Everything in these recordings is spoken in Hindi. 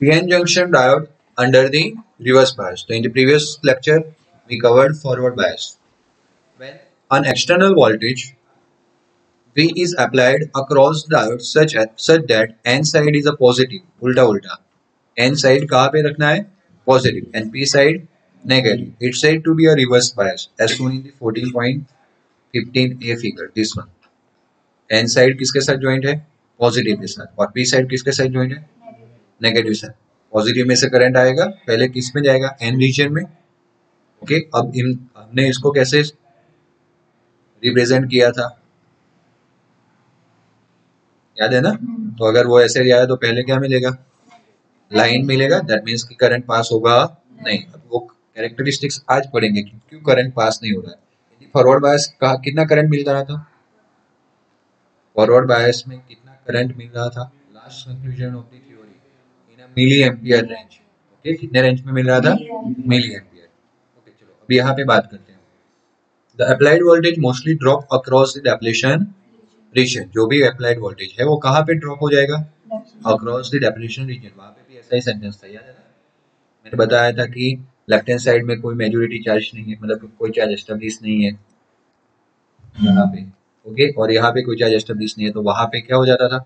PN junction diode under the reverse bias. So in the previous lecture, we covered forward bias. When an external voltage V is applied across the diode such, as, such that N side is a positive, ulta ulta. N side कहाँ पे रखना है? Positive and P side negative. It's said to be a reverse bias as shown in the 14.15a figure. This one. N side किसके साथ joint है? Positive के साथ. और P side किसके साथ joint है? Negative साथ. पॉजिटिव में से करंट आएगा, पहले किसमें जाएगा? एन रीजन में। ओके अब इन, हमने इसको कैसे रिप्रेजेंट किया था? याद है ना? तो अगर वो ऐसे जाए तो पहले क्या मिलेगा? लाइन मिलेगा दैट मीन्स कि करंट पास होगा? नहीं। अब वो कैरेक्टरिस्टिक्स आज पढ़ेंगे कि क्यों करंट पास नहीं हो रहा है। फॉरवर्ड बायस का कितना करंट मिल रहा था? फॉरवर्ड बायस में कितना करंट मिल रहा था? Last conclusion of the milli ampere range okay कितने रेंज में मिल रहा था? Milli ampere. ओके चलो अब यहाँ पे बात करते हैं। The applied voltage mostly drop across the depletion region जो भी अप्लाइड वोल्टेज है वो कहाँ पे ड्रॉप हो जाएगा? अक्रॉस द डेप्लेशन रीजन वहाँ पे भी ऐसा ही सेंटेंस था याद है मैंने बताया था कि लेफ़्ट हैंड साइड में कोई मेजोरिटी चार्ज नहीं है मतलब कोई चार्ज एस्टेब्लिश नहीं है। यहाँ पे ओके और यहाँ पे कोई चार्ज एस्टेब्लिश नहीं है तो वहाँ पे क्या हो जाता था?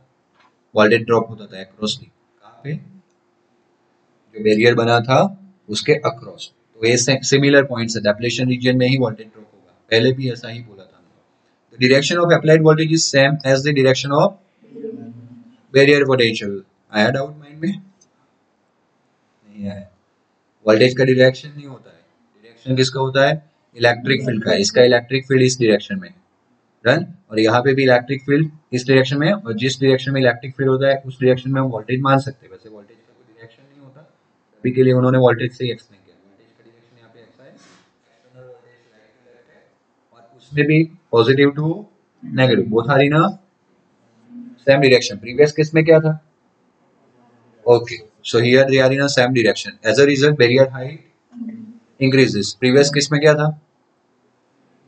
वोल्टेज ड्रॉप होता था अक्रॉसली कहाँ पे? जो बैरियर बना था, उसके अक्रॉस तो ये सिमिलर पॉइंट्स है. डेप्लेशन रीजन में ही वोल्टेज ड्रॉप होगा. पहले भी ऐसा ही बोला था the direction of applied voltage is same as the direction of barrier potential आया डाउट माइंड में? नहीं आया. वोल्टेज का डायरेक्शन नहीं होता है. डायरेक्शन किसका होता है? इलेक्ट्रिक फ़ील्ड का. इसका इलेक्ट्रिक फ़ील्ड इस डायरेक्शन में डन और यहाँ पे भी इलेक्ट्रिक फ़ील्ड इस डायरेक्शन में और जिस डायरेक्शन में इलेक्ट्रिक फ़ील्ड होता है, उस डायरेक्शन में हम वोल्टेज मान सकते हैं. वैसे अभी के लिए उन्होंने वोल्टेज से ही एक्सप्लेन किया। वोल्टेज का डायरेक्शन यहाँ पे ऐसा है। और उसमें भी positive to negative both are in same direction previous case में क्या था? Okay so here they are in same direction as a result barrier height increases previous case में क्या था?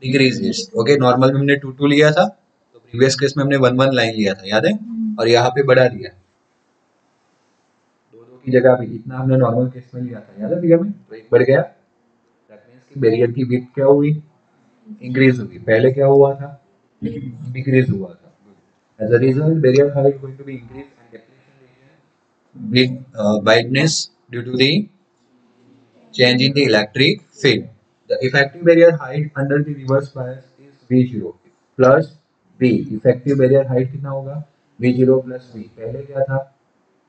डिक्रीजेस ओके नॉर्मल में हमने टू टू लिया था तो प्रीवियस केस में हमने वन वन लाइन लिया था याद है? और यहाँ पे बढ़ा दिया। की जगह पे इतना हमने नॉर्मल केस में लिया था, याद है भैया में तो एक बढ़ गया। कि बैरियर की विड्थ क्या हुई? इंक्रीज हुई। पहले क्या हुआ था? डिक्रीज हुआ था। As a result barrier height going to be increase and depletion region wideness due to the change in the electric field. The effective barrier height under the reverse bias is v0 plus v. Effective barrier height कितना होगा? V0 plus v. पहले क्या था?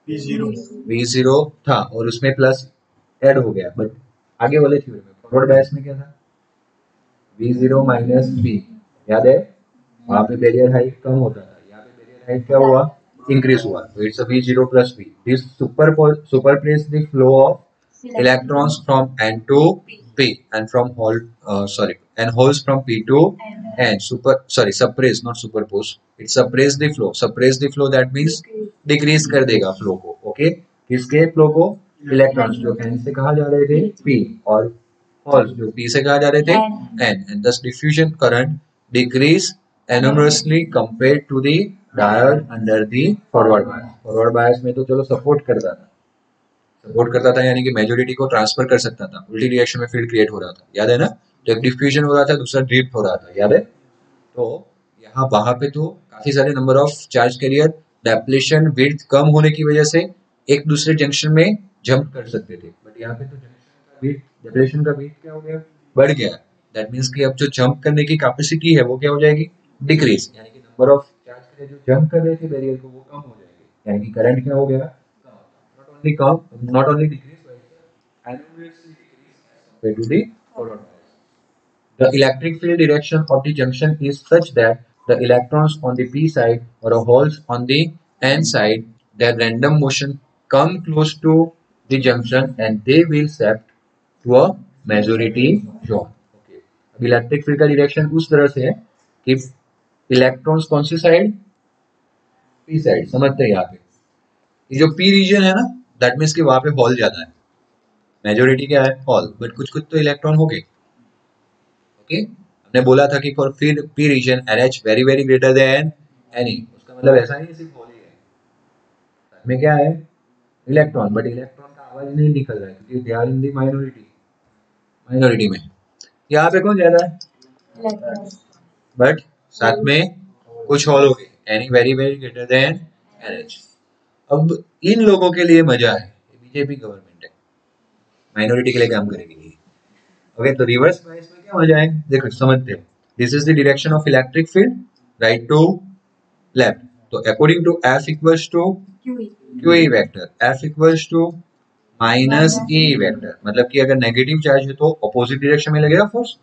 वी ज़ीरो था और उसमें प्लस ऐड हो गया। बट आगे वाले थ्योरी में फॉरवर्ड बायस में क्या था? वी ज़ीरो माइनस बी याद है? वहाँ पे बैरियर हाइट कम होता था। यहाँ पे बैरियर हाइट क्या हुआ? इंक्रीज हुआ। तो it's V zero plus B this super super place the flow of electrons from N to P and from hole sorry and holes from P to N super sorry suppress not superpose. It suppress the flow. Suppress the flow that means decrease कर देगा फ्लो को ओके किसके फ्लो को इलेक्ट्रॉन्स जो एन से कहा जा रहे थे पी और होल्स जो पी से कहा जा रहे थे N and thus diffusion current decrease enormously compare to the diode under the forward bias forward bias में तो चलो सपोर्ट करता था सपोर्ट करता था, यानी कि मेजोरिटी को ट्रांसफ़र कर सकता था। उल्टी रिएक्शन में फ़ील्ड क्रिएट हो रहा था। याद है ना? तो एक डिफ्यूजन हो रहा था, दूसरा ड्रिफ्ट हो रहा था। याद है? तो यहाँ वहाँ पे तो काफ़ी सारे number of charge carrier depletion width कम होने की वजह से एक दूसरे जंक्शन में जंप कर सकते थे। बट यहाँ पे तो जंक्शन का वेट क्या हो गया? बढ़ गया। दैट मीन्स कि अब जो जंप करने की कैपेसिटी है, वो क्या हो जाएगी? डिक्रीज यानी कि नंबर ऑफ़ चार्ज के जो जंप कर रहे थे बैरियर को, वो कम हो जाएगी। यानी कि करंट क्या हो गया? Not only come not only decrease to the bias. The electric field direction of the junction is such that the electrons on the p side or holes on the n side their random motion come close to the junction and they will set to a majority zone electric field का डायरेक्शन उस तरह से है कि इलेक्ट्रॉन्स कौन सी साइड पी साइड समझते हैं यहाँ पे ये जो पी रीजन है ना दैट मीन्स कि वहाँ पे हॉल ज़्यादा है। मेजोरिटी क्या है? हॉल बट कुछ कुछ तो इलेक्ट्रॉन हो गए। ओके हमने बोला था कि for P P region N H very very greater than any उसका मतलब ऐसा नहीं सिर्फ़ होली है में क्या है? इलेक्ट्रॉन बट इलेक्ट्रॉन का आवाज़ नहीं निकल रहा है क्योंकि they are in the minority minority में। यहाँ पे कौन ज़्यादा है? बट साथ में कुछ हॉल हो गए। Any very very greater than NH अब इन लोगों के लिए मज़ा है बीजेपी गवर्नमेंट है। माइनॉरिटी के लिए काम करेगी ओके तो रिवर्स बायस में क्या मज़ा है? देखो समझते हो। This is the direction of electric field right to left तो according to F equals to Q E vector F equals to minus E vector मतलब कि अगर नेगेटिव चार्ज है तो अपोजिट डायरेक्शन में लगेगा फोर्स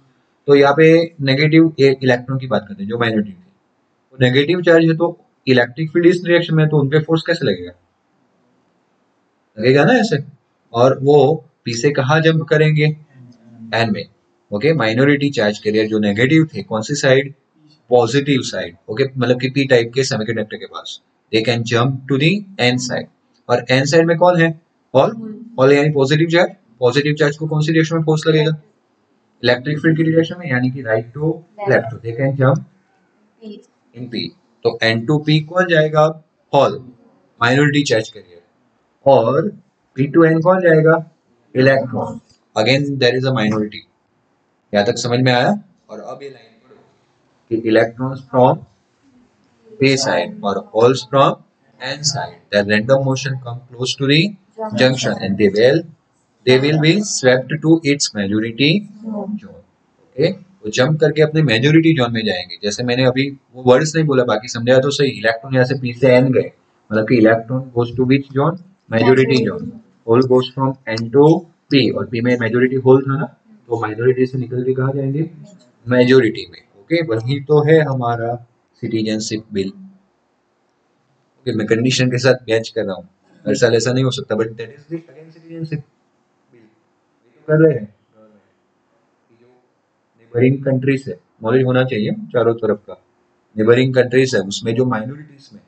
तो यहाँ पे नेगेटिव इलेक्ट्रॉन की बात करते हैं जो माइनॉरिटी थी तो नेगेटिव चार्ज है तो इलेक्ट्रिक फ़ील्ड इस डायरेक्शन में तो उनपे फोर्स कैसे लगेगा? लगेगा ना ऐसे? और वो पी से कहा जंप करेंगे? एन में। ओके माइनॉरिटी चार्ज कैरियर जो नेगेटिव थे कौन सी साइड पॉजिटिव साइड ओके मतलब कि पी टाइप के सेमीकंडक्टर के पास। They can jump to the N side और एन साइड में कौन है? ऑल ऑल यानी पॉजिटिव चार्ज पॉजिटिव चार्ज को कौन सी डायरेक्शन में फोर्स लगेगा? इलेक्ट्रिक फ़ील्ड की डायरेक्शन में यानी कि right to left to they can jump in P to N to P कौन जाएगा? हॉल माइनॉरिटी चार्ज करियर और पी टू एन कौन जाएगा? Electron again there is a minority यहाँ तक समझ में आया? और अब ये लाइन पढ़ो कि इलेक्ट्रॉन्स फ्रॉम पी साइड और holes from N side the motion come close to the they will they will be swept to its majority zone. Okay? वो जंप करके अपने मेजोरिटी जोन में जाएँगे। जैसे मैंने अभी वो वर्ड्स नहीं बोला बाकी समझाया तो सही। इलेक्ट्रॉन यहाँ से पी से एन गए। मतलब कि electron goes to which zone majority zone hole goes from N to P और पी में मेजोरिटी होल था ना? तो माइनॉरिटी से निकल के कहा जाएँगे? मेजोरिटी में। ओके वही तो है हमारा सिटीजनशिप बिल ओके मैं कंडीशन के साथ मैच कर रहा हूँ। हर साल ऐसा नहीं हो सकता but that is the again citizenship bill तो कर रहे हैं। नेबरिंग कंट्रीज़ है। नॉलेज होना चाहिए चारों तरफ़ का। नेबरिंग कंट्रीज़ है, उसमें जो माइनॉरिटीज में है,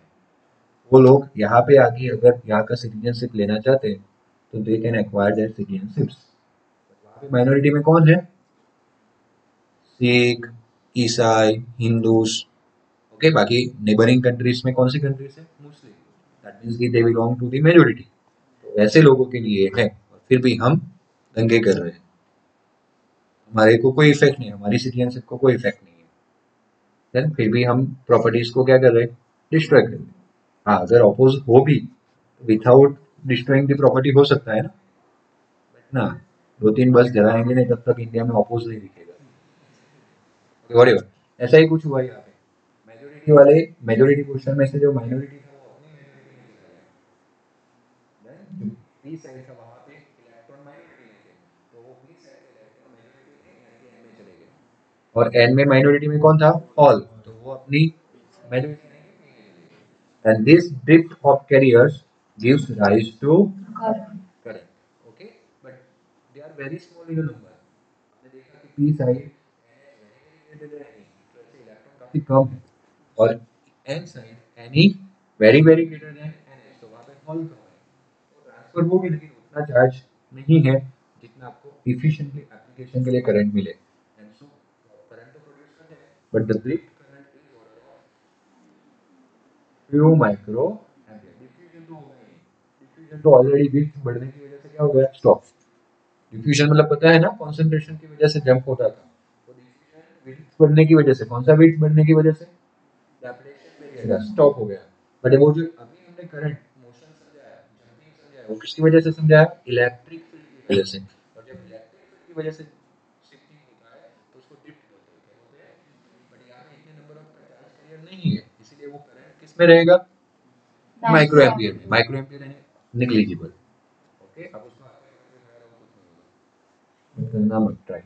वो लोग यहाँ पे आके अगर यहाँ का सिटीजनशिप लेना चाहते हैं तो they can acquire their citizenships वहाँ पे माइनॉरिटी में कौन है? सिख, ईसाई, हिंदूस। ओके बाकी नेबरिंग कंट्रीज़ में कौन सी कंट्रीज़ है? मुस्लिम दैट मींस कि they belong to the majority तो ऐसे लोगों के लिए है, और फिर भी हम दंगे कर रहे हैं। हमारे को कोई इफ़ेक्ट नहीं है, हमारी सिटीजनशिप को कोई इफ़ेक्ट नहीं है। देन फिर भी हम प्रॉपर्टीज़ को क्या कर रहे हैं? डिस्ट्रॉय कर रहे हैं। अगर अपोज हो भी विथाउट डिस्ट्रॉइंग द प्रॉपर्टी हो सकता है ना? बट ना दो तीन बस जलाएँगे नहीं, तब तक इंडिया में अपोज नहीं दिखेगा। वॉट ऐसा ही कुछ हुआ यहाँ पे। मेजोरिटी वाले मेजोरिटी क्वेश्चन में से जो माइनॉरिटी था, वो अपनी जो बी साइड था वहाँ पे इलेक्ट्रॉन माइनॉरिटी में थे तो वो बी साइड के इलेक्ट्रॉन माइनॉरिटी थे यानी कि एन में चले गए और एन में माइनॉरिटी में कौन था? ऑल तो वो अपनी and this drift of carriers gives rise to current. okay? But they are very small in number. आपने देखा कि p साइड काफ़ी कम है। और n side any very very greater than ns तो वहाँ पे हॉल कम है। ट्रांसफ़र होगी लेकिन उतना चार्ज नहीं है जितना आपको इफिशिएंटली एप्लीकेशन के लिए करंट मिले and so current to produce drift current is order of few micro diffusion तो ऑलरेडी विड्थ बढ़ने की वजह से क्या हो गया? स्टॉप डिफ्यूजन मतलब पता है ना कंसंट्रेशन की वजह से जंप होता था। तो डिफ्यूजन विड्थ बढ़ने की वजह से कौन सा विड्थ बढ़ने की वजह से? स्टॉप हो गया। बट वो जो अभी हमने करंट मोशन समझाया जंपिंग समझाया वो किसकी वजह से समझाया? इलेक्ट्रिक फ़ील्ड की वजह से। और जब इलेक्ट्रिक फ़ील्ड की वजह से शिफ्टिंग होता है तो उसको ड्रिफ्ट बोलते हैं क्या बोलते हैं बट यहाँ पे इतने नंबर ऑफ़ चार्ज कैरियर नहीं है इसीलिए किसमें रहेगा? माइक्रो एम्पियर में। माइक्रो एम्पियर है निगलिजिबल ओके अब try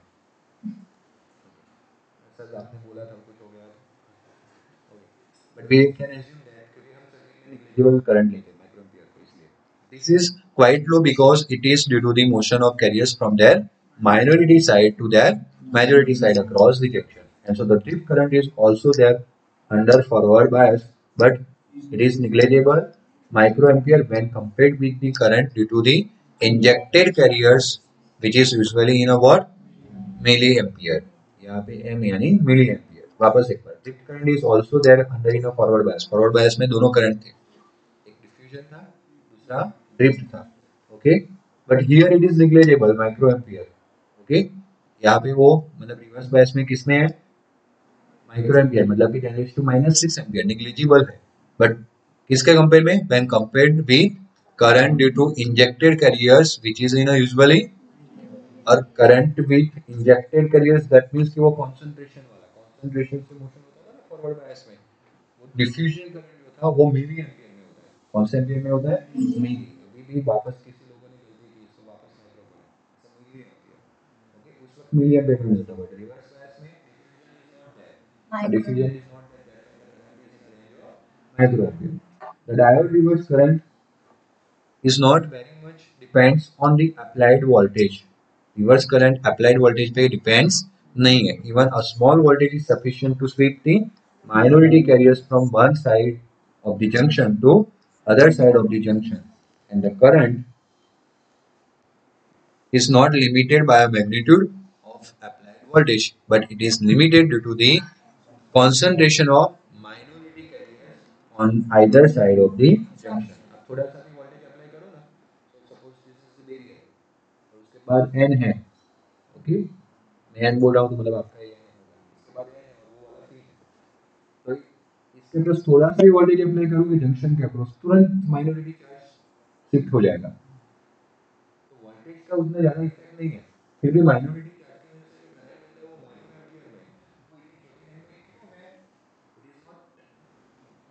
this is quite low because it is due to the motion of carriers from their minority side to their majority side across the junction and so the trip current but it is negligible microampere when compared with the current due to the injected carriers which is usually in a what milliampere यहाँ पे m यानी milliampere वापस एक बार drift current is also there under in a forward bias forward bias में दोनों करंट थे एक डिफ्यूजन था दूसरा ड्रिफ्ट था okay but here it is negligible micro ampere okay यहाँ पे वो मतलब रिवर्स बायस में किसमें है माइक्रो एम्पियर मतलब कि ten to minus six ampere negligible है। बट किसके कंपेयर में? When compared with current due to injected carriers which is in usually और current with injected carriers that means कि वो कंसंट्रेशन वाला कंसंट्रेशन से मोशन होता है ना फॉरवर्ड बायस में। वो डिफ्यूजन करंट जो था, वो मिली एम्पियर में होता है। कौन से एम्पियर में होता है मिली अभी भी वापस किसी लोगों ने गलती की इसको वापस माइक्रो बोला मिली एम्पियर ओके उस वक्त मिली एम्पियर में reverse bias में diffusion is not there. Microampere. The diode reverse current is not very much depends on the applied voltage. Reverse current applied voltage पे depends नहीं है. Even a small voltage is sufficient to sweep the minority carriers from one side of the junction to other side of the junction, and the current is not limited by a magnitude of applied voltage, but it is limited due to the concentration of minority कह रही है ऑन आइदर थोड़ा सा वोल्टेज अप्लाई करो ना सपोज़ दिस इज़ दे उसके बाद एन है। ओके मैं बोल रहा हूँ तो मतलब आपका ये उसके बाद एन है वो वाला तो इसके अंदर थोड़ा सा वोल्टेज अप्लाई करोगे जंक्शन के अक्रॉस तुरंत माइनोरिटी चार्ज शिफ्ट हो जाएगा। तो वोल्टेज का उतना ज़्यादा इफ़ेक्ट नहीं है। फिर भी minority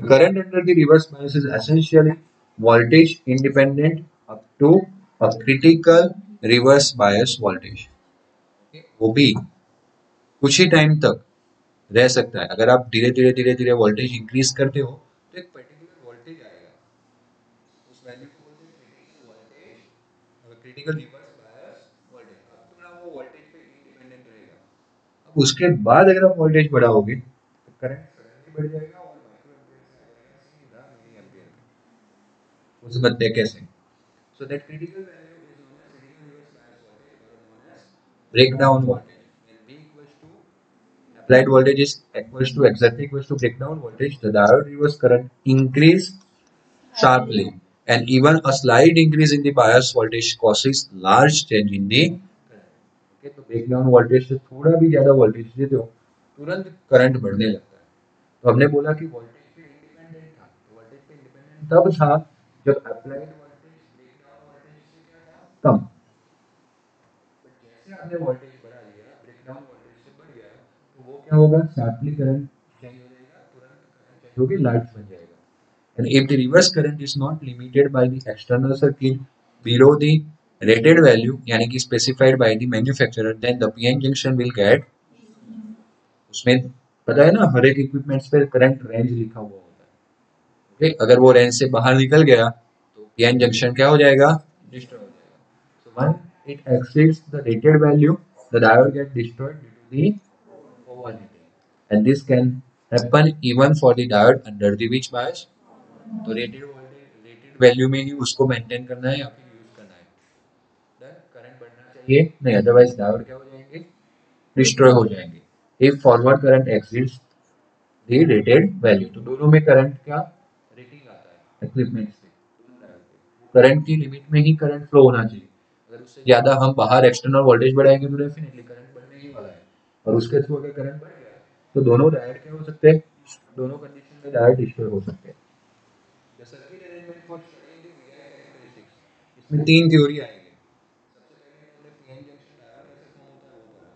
the current under the reverse bias is essentially voltage independent up to a critical reverse bias voltage? वो भी कुछ ही टाइम तक रह सकता है। अगर आप धीरे धीरे धीरे धीरे वोल्टेज इंक्रीज करते हो तो एक पर्टिकुलर वोल्टेज आएगा। उस वैल्यू को बोलते हैं critical voltage critical reverse bias voltage थोड़ा वो वोल्टेज पे इंडिपेंडेंट रहेगा। अब उसके बाद अगर आप वोल्टेज बढ़ाओगे तो करंट बढ़ जाएगा और माइक्रो एम्पियर से आ जाएगा सीधा मिली एम्पियर उस बंदे के से so that critical break down applied voltage is equals to exactly equals to break down voltage the diode reverse current increase sharply and even a slide increase in the bias voltage causes large change in the okay तो ब्रेक डाउन वोल्टेज से थोड़ा भी ज़्यादा वोल्टेज दे दो तुरंत करंट बढ़ने लगता है। तो हमने बोला कि वोल्टेज पे इंडिपेंडेंट था तो वोल्टेज पे इंडिपेंडेंट तब था जब अप्लाइड वोल्टेज ब्रेकडाउन वोल्टेज से क्या था? कम। बट जैसे आपने वोल्टेज बढ़ा दिया ब्रेकडाउन वोल्टेज से बढ़ गया तो वो क्या होगा? शार्पली करंट चेंज हो जाएगा, तुरंत करंट चेंज होगी लार्ज बन जाएगा। And if the reverse current is not limited by the external circuit below the rated value, यानी कि specified by the manufacturer, then the PN junction will get, उसमें पता है ना, हर एक इक्विपमेंट्स पे करंट रेंज लिखा हुआ ओके अगर वो रेंज से बाहर निकल गया तो पीएन जंक्शन क्या हो जाएगा? डिस्ट्रॉय हो जाएगा। So when it exceeds the rated value, the diode get destroyed due to the overheating. And this can happen even for the diode under the which bias? तो रेटेड वोल्टेज रेटेड वैल्यू में ही उसको मेंटेन करना है या फिर यूज़ करना है। देन करंट बढ़ना चाहिए, नहीं अदरवाइज़ डायोड क्या हो जाएँगे? डिस्ट्रॉय हो जाएँगे। If forward current exceeds the rated value तो दोनों में करंट क्या? इक्विपमेंट से। करंट की लिमिट में ही करंट फ्लो होना चाहिए। अगर उससे ज़्यादा हम बाहर एक्सटर्नल वोल्टेज बढ़ाएँगे तो डेफिनेटली करंट बढ़ने ही वाला है। और उसके थ्रू अगर करंट बढ़ गया तो दोनों डायोड क्या हो सकते हैं? दोनों कंडीशन में डायोड डिस्ट्रॉय हो सकते हैं. इसमें तीन थ्योरी आएँगे। पढ़ा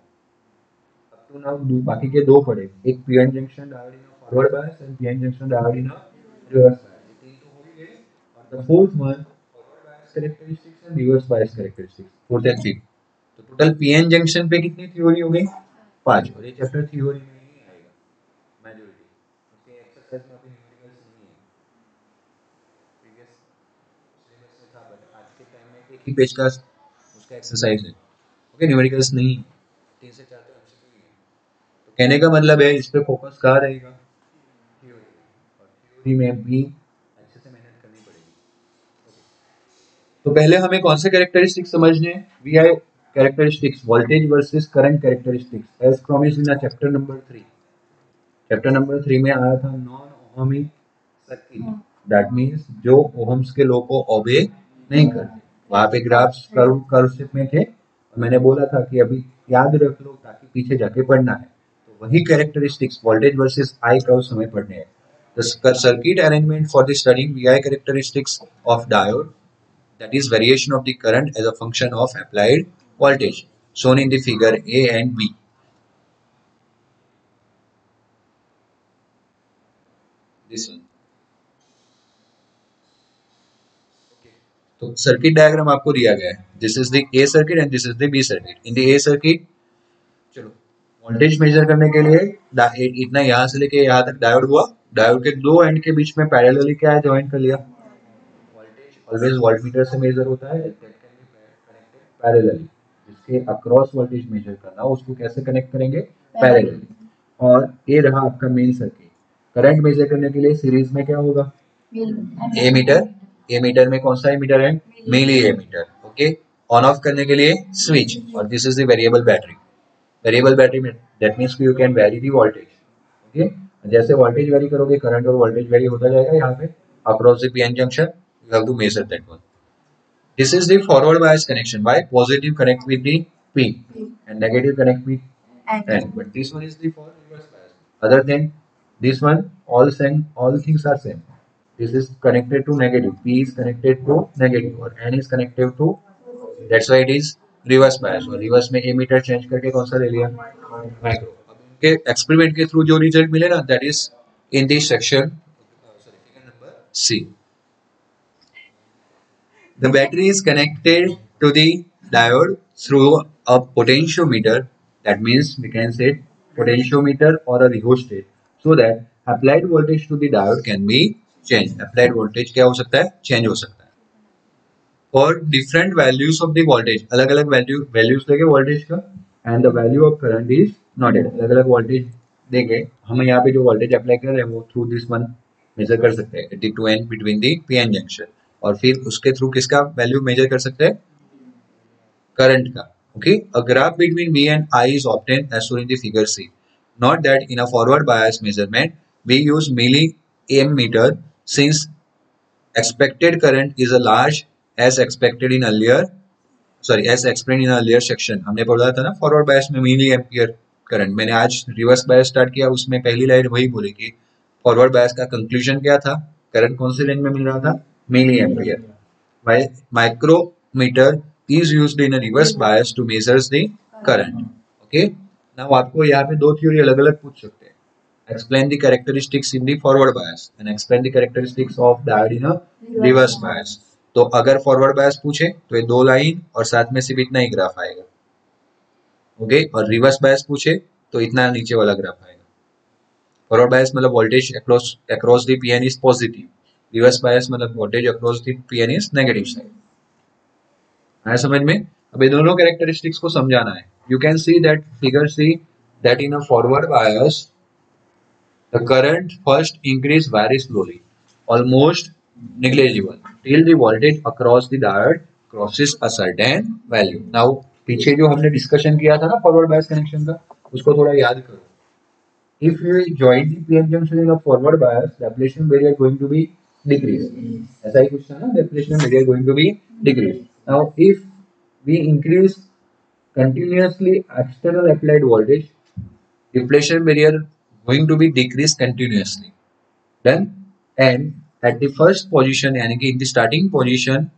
अब तो नाउ बाकी के दो पढ़े एक PN junction diode in forward bias and PN junction diode in reverse bias ये तीन तो हो ही the fourth one forward bias characteristics and reverse bias characteristics fourth तो टोटल पीएन जंक्शन पे कितनी थ्योरी हो गई पाँच। और ये चैप्टर थ्योरी में ही आएगा। मेजॉरिटी उसके एक्सरसाइज में अभी न्यूमेरिकल्स नहीं है। प्रीवियस सिलेबस में था बट आज के टाइम में एक ही पेज का उसका एक्सरसाइज है। ओके न्यूमेरिकल्स नहीं तीन से चार तो एमसीक्यू है तो कहने का मतलब है इस पे फोकस कहाँ रहेगा? थ्योरी और थ्योरी में भी अच्छे से मेहनत करनी पड़ेगी तो पहले हमें कौन से कैरेक्टरिस्टिक्स समझने V I characteristics voltage versus current characteristics as promise in chapter number three chapter number three में आया था non ohmic circuit that means जो ओहम्स के लोग को ओबे नहीं करते वहाँ पे ग्राफ्स कर्व शेप में थे। मैंने बोला था कि अभी याद रख लो ताकि पीछे जाके पढ़ना है। तो वही characteristics voltage versus I curve समय पढ़ने हैं। Circuit arrangement for the study V I characteristics of diode that is variation of the current as a function of applied voltage, shown in the figure A and B. This one. तो सर्किट डायग्राम आपको दिया गया है। This is the A circuit and this is the B circuit in the A circuit चलो वोल्टेज मेजर करने के लिए इतना यहाँ से लेके यहाँ तक डायोड हुआ। डायोड के दो एंड के बीच में पैरेलली क्या है? ज्वाइन कर लिया। ऑलवेज वोल्टमीटर से मेजर होता है पैरेलली जिसके अक्रॉस वोल्टेज मेजर करना उसको कैसे कनेक्ट करेंगे? पैरेलली और ये रहा आपका मेन सर्किट करंट मेजर करने के लिए सीरीज़ में क्या होगा? ए मीटर ए मीटर में कौन सा ए मीटर है? Milli ammeter okay on off करने के लिए स्विच और this is the variable battery variable battery में that means you can vary the voltage okay जैसे वोल्टेज वेरी करोगे करंट और वोल्टेज वेरी होता जाएगा यहाँ पे. Across the PN junction you have to measure that one This is the forward bias connection. Why? Positive connect with the P P. and negative connect with N. But this one is the for reverse bias. Other than this one, all same, all things are same. This is connected to negative. P is connected to negative or N is connected to. That's why it is reverse bias. और reverse में मीटर चेंज करके कौन सा ले लिया माइक्रो के एक्सपेरिमेंट के थ्रू जो रिज़ल्ट मिले ना that is in this section C The battery is connected to the diode through a potentiometer. That means we can say potentiometer or a rheostat so that applied voltage to the diode can be changed. Applied voltage क्या हो सकता है चेंज हो सकता है और different values of the voltage अलग अलग वैल्यू वैल्यूज़ देंगे का and the value of current is not add अलग अलग वोल्टेज देंगे हम यहाँ पे जो वोल्टेज अप्लाई कर रहे हैं वो थ्रू दिस वन मेजर कर सकते हैं D to N between the P N junction और फिर उसके थ्रू किसका वैल्यू मेजर कर सकते हैं? करंट का। ओके अगर आप between B and I is obtain as in figure C not that in a forward bias measurement we use milli ammeter since expected current is a large as expected in earlier sorry as explain in earlier section हमने बोला था ना फॉरवर्ड बायस में मिली एम्पियर करंट मैंने आज रिवर्स बायस स्टार्ट किया, उसमें पहली लाइन वही बोली फॉरवर्ड बायस का कंक्लूजन क्या था? करंट कौन से रेंज में मिल रहा था? Milliampere. While micrometer is used in a reverse bias to measure the current. Okay. Now आपको यहाँ पे दो थ्योरी अलग अलग पूछ सकते हैं the characteristics in the forward bias and explain the characteristics of diode in a reverse bias. तो अगर फॉरवर्ड बायस पूछे तो ये दो लाइन और साथ में सिर्फ़ इतना ही ग्राफ आएगा ओके okay? और रिवर्स बायस पूछे तो इतना नीचे वाला ग्राफ आएगा फॉरवर्ड बायस मतलब voltage across across the positive reverse bias मतलब voltage across the PN is negative side आया समझ में? अब ये दोनों कैरेक्टरिस्टिक्स को समझाना है। You can see that figure C that in a forward bias the current first increase very slowly almost negligible till the voltage across the diode crosses a certain value now पीछे जो हमने डिस्कशन किया था ना फॉरवर्ड बायस कनेक्शन का, उसको थोड़ा याद करो। If you join the PN junction in a forward bias the barrier going to be decrease ऐसा ही कुछ था ना depression area going to be decrease now if we increase continuously external applied voltage deflection barrier going to be decreased continuously then and at the first position यानी कि in the starting position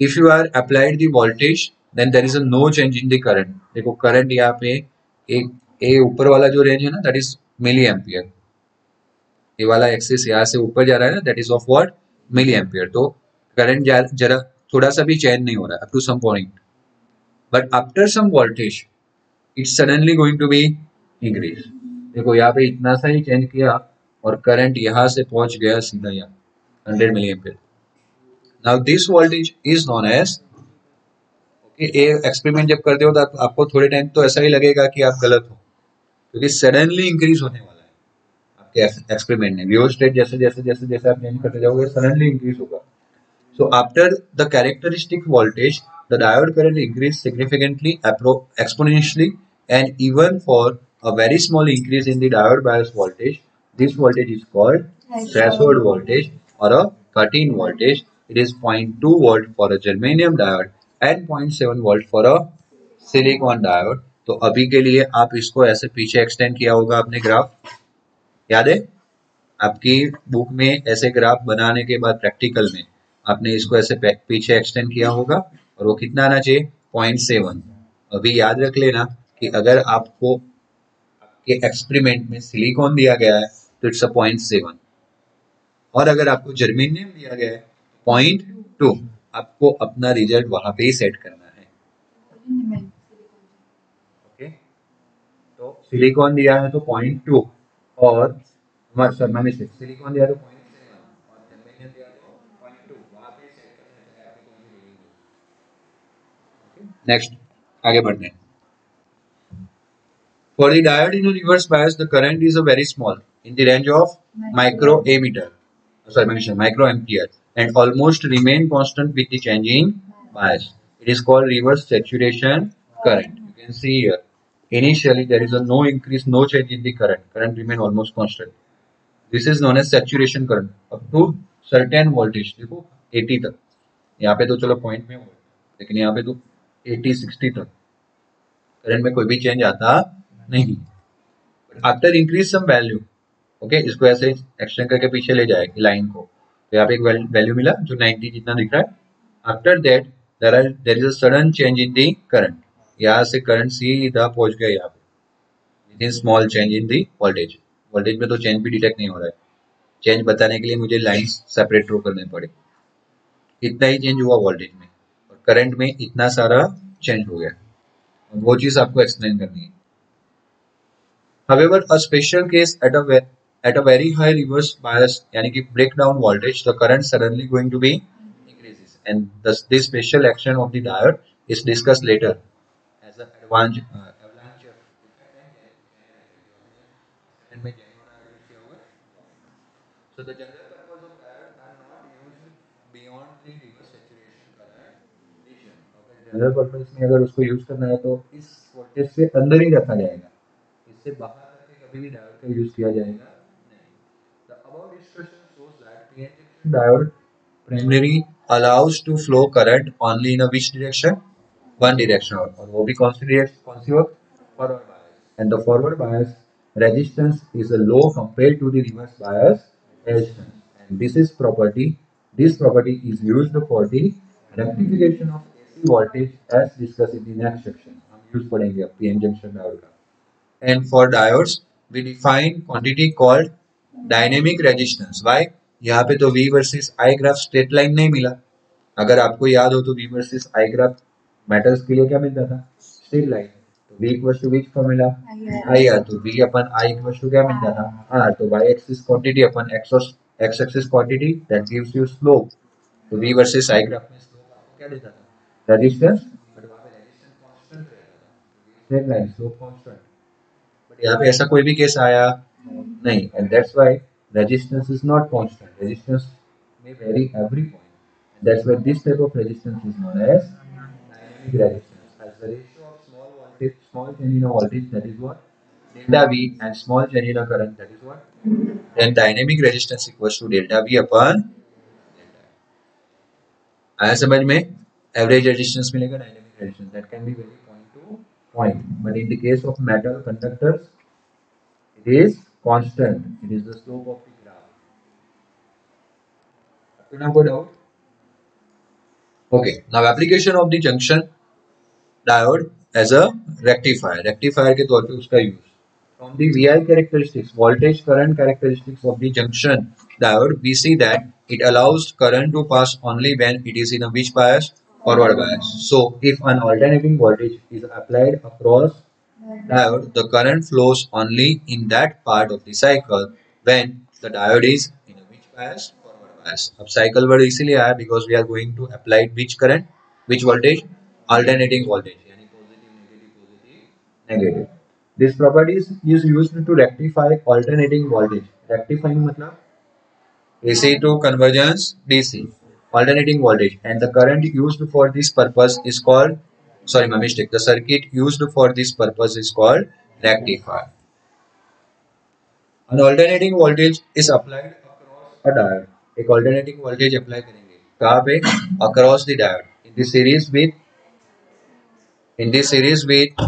if you are applied the voltage then there is a no change in the current देखो current यहाँ पे एक ए ऊपर वाला जो रेंज है ना दैट इज़ मिली ये वाला एक्सिस यहाँ से ऊपर जा रहा है ना that is of what milli ampere तो करंट जरा थोड़ा सा भी चेंज नहीं हो रहा है up to some point but after some voltage it's suddenly going to be increase देखो, यहाँ पे इतना सा ही चेंज किया और करंट यहाँ से पहुँच गया सीधा यहाँ hundred milli ampere now this voltage is known as okay ये एक्सपेरिमेंट जब करते हो तो आपको थोड़े टाइम तो ऐसा ही लगेगा कि आप गलत हो, क्योंकि सडनली इंक्रीज होने वाला आपके एक्सपेरिमेंट ने व्यूअर स्टेट जैसे जैसे जैसे जैसे आप चेंज करते जाओगे सडनली इंक्रीज होगा। So after the characteristic voltage the diode current increase significantly exponentially and even for a very small increase in the diode bias voltage this voltage is called threshold voltage और a cut in voltage it is 0.2 volt for a germanium diode and 0.7 volt for a silicon diode तो अभी के लिए आप इसको ऐसे पीछे एक्सटेंड किया होगा अपने ग्राफ याद है? आपकी बुक में ऐसे ग्राफ बनाने के बाद प्रैक्टिकल में आपने इसको ऐसे पीछे एक्सटेंड किया होगा और वो कितना आना चाहिए? पॉइंट सेवन अभी याद रख लेना कि अगर आपको आपके एक्सपेरिमेंट में सिलिकॉन दिया गया है तो इट्स अ पॉइंट सेवन और अगर आपको जर्मेनियम दिया गया है पॉइंट टू आपको अपना रिज़ल्ट वहाँ पे ही सेट करना है. ओके तो सिलिकॉन दिया है तो पॉइंट टू और हमारे सर मैंने से सिलिकॉन दिया नेक्स्ट आगे बढ़ते for the diode in reverse bias the current is a very small in the range of micro ammeter sorry मैंने से micro ampere and almost remain constant with the changing bias it is called reverse saturation current you can see here Initially, there is a no increase, no change in the current. Current remain almost constant. This is known as saturation current up to certain voltage. देखो 80 तक यहाँ पे तो चलो पॉइंट में हो लेकिन यहाँ पे तो 80 60 तक करंट में कोई भी चेंज आता नहीं after increase some value okay इसको ऐसे एक्सटेंड करके पीछे ले जाएगी लाइन को तो यहाँ पे एक वैल्यू मिला जो 90 जितना दिख रहा है after that there are there is a sudden change in the current यहाँ से करंट सीधा पहुँच गया यहाँ पे with in small change in the voltage voltage में तो चेंज भी डिटेक्ट नहीं हो रहा है चेंज बताने के लिए मुझे लाइन सेपरेट ड्रॉ करने पड़े इतना ही चेंज हुआ वोल्टेज में और करंट में इतना सारा चेंज हो गया वो चीज़ आपको एक्सप्लेन करनी है However, a special case at a at a very high reverse bias, yani ki breakdown voltage, the current suddenly going to be increases, and thus this special action of the diode is discussed later as an avalanche. Uh, avalanche so the general purpose of diode are not used beyond the reverse saturation current region. General purpose में अगर उसको यूज़ करना है तो इस वोल्टेज से अंदर ही रखा जाएगा इससे बाहर कभी भी डायोड का यूज़ किया जाएगा The above discussion shows that PN diode primarily allows to flow current only in a which direction? One direction और वो भी कौन सी कौन सी वक्त and the forward bias resistance is a low compare to the reverse bias resistance and this is property this property is use for the rectification of AC voltage as discuss in the next section हम यूज़ पढ़ेंगे अब पीएन जंक्शन डायोड का and for diodes we define quantity called dynamic resistance why यहाँ पे तो we versus I graph straight line नहीं मिला। अगर आपको याद हो तो V versus I graph metals के लिए क्या मिलता था? स्ट्रेट लाइन तो V equal to which formula I R तो V अपन I इक्वल टू क्या मिलता था? R. तो Y एक्सिस क्वांटिटी अपन X X axis quantity that gives you slope तो V वर्सेस I ग्राफ में स्लोप आपको क्या देता था? रेजिस्टेंस बट वहाँ पे रेजिस्टेंस कांस्टेंट रहता था। स्ट्रेट लाइन स्लोप कांस्टेंट यहाँ पे ऐसा कोई भी केस आया नहीं। And that's why resistance is not constant resistance may vary every point. And that's why this type of resistance is known dynamic resistance as the ratio of small voltage small change in voltage that is what delta v and small change in current that is what then dynamic resistance equals to delta v upon delta आया समझ में एवरेज रेजिस्टेंस मिलेगा dynamic resistance that can be vary point to point but in the case of metal conductors It is constant. It is the slope of the graph. Up to now, go doubt. Okay. Now application of the junction diode as a rectifier. Rectifier के तौर पे उसका use. From the VI characteristics, voltage current characteristics of the junction diode, we see that it allows current to pass only when it is in a which bias? Forward bias. So if an alternating voltage is applied across diode, the current flows only in that part of the cycle when the diode is in a which bias? Bias अब cycle word इसीलिए आया because we are going to apply which current which voltage alternating voltage यानी positive negative positive negative this property is used to rectify alternating voltage rectifying मतलब AC to convergence DC alternating voltage and the current used for this purpose is called sorry my mistake the circuit used for this purpose is called rectifier an alternating voltage is applied across a diode एक ऑल्टरनेटिंग वोल्टेज अप्लाई करेंगे। कहाँ पे across the diode in series with in series with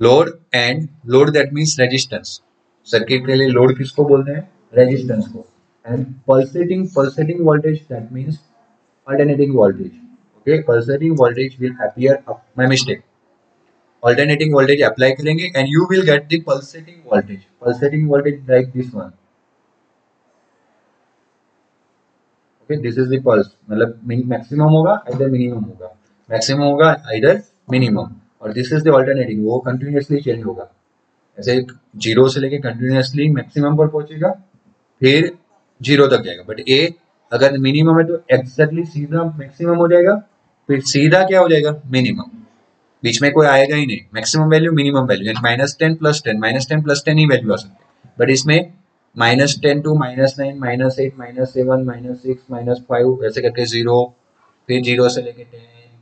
load and load that means resistance circuit के लिए लोड किसको बोलते हैं? रेजिस्टेंस को। And pulsating pulsating voltage that means alternating voltage okay pulsating voltage will appear my mistake alternating voltage apply करेंगे and you will get the pulsating voltage pulsating voltage like this one this is the pulse मतलब maximum होगा, either minimum होगा। Maximum होगा, either minimum और is the alternating, वो continuously change होगा। ऐसे ज़ीरो से लेके कंटिन्यूसली मैक्सिमम पर पहुंचेगा, फिर ज़ीरो तक जाएगा। बट ए अगर मिनिमम है तो एक्सैक्टली सीधा मैक्सिमम हो जाएगा, फिर सीधा क्या हो जाएगा? मिनिमम बीच में कोई आएगा ही नहीं। Maximum value minimum value minus ten plus ten minus ten plus ten ही वैल्यू आ सकते बट इसमें minus ten to minus nine, minus eight, minus seven, minus six, minus five, ऐसे करके ज़ीरो, फिर ज़ीरो से लेके टेन,